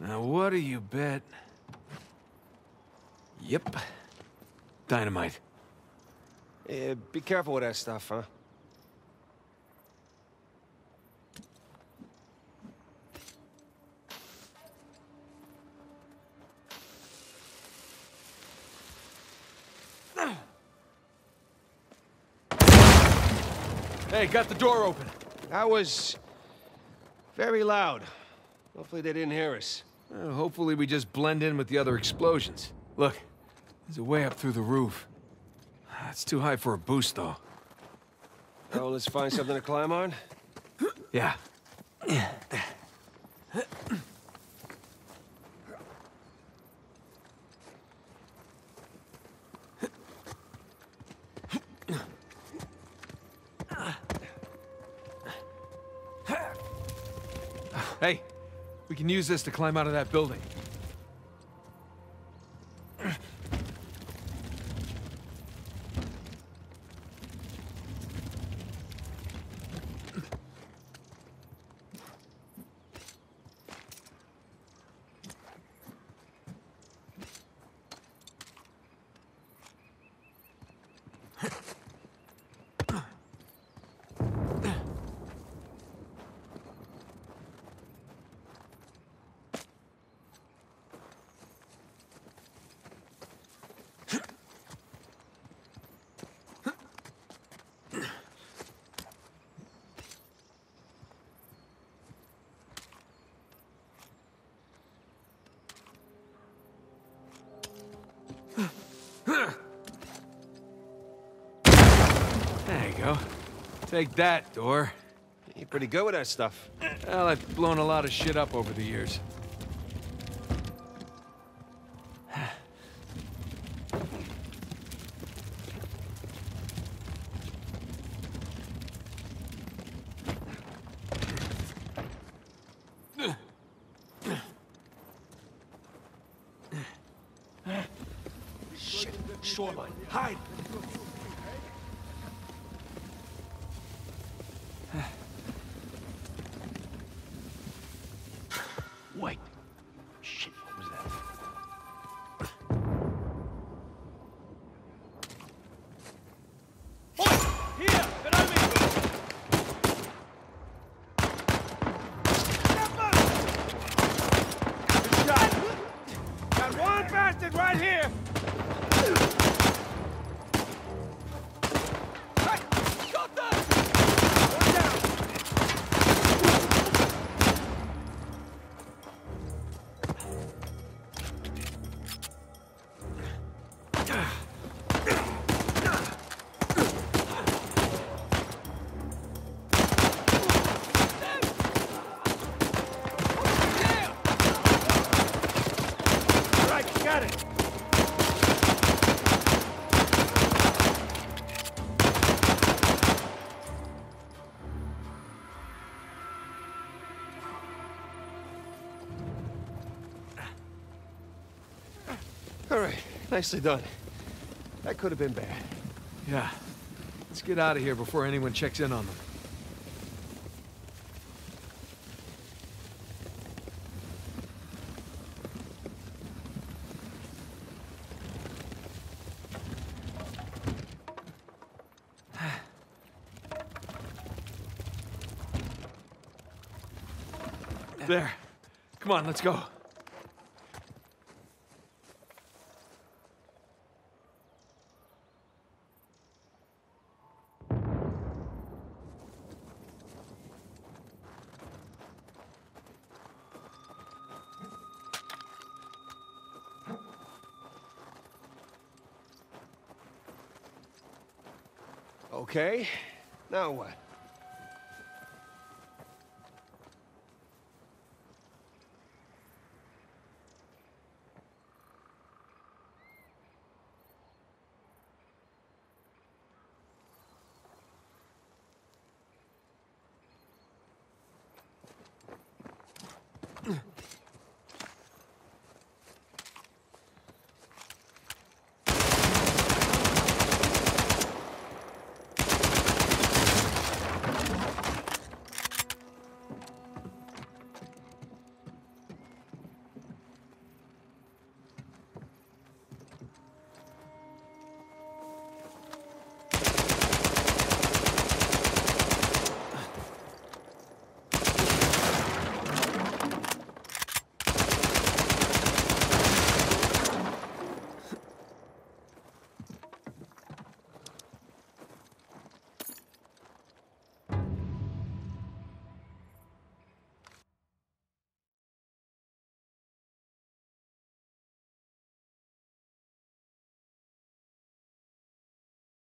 Now, what do you bet? Yep. Dynamite. Yeah, be careful with that stuff, huh? Hey, got the door open. That was... very loud. Hopefully they didn't hear us. Hopefully we just blend in with the other explosions. Look, there's a way up through the roof. It's too high for a boost, though. Well, let's find something to climb on. Yeah. Hey, we can use this to climb out of that building. There you go. Take that, door. You're pretty good with that stuff. Well, I've blown a lot of shit up over the years. Shit, shoreline, hide! All right, nicely done. That could have been bad. Yeah. Let's get out of here before anyone checks in on them. There. Come on, let's go. Okay, now what?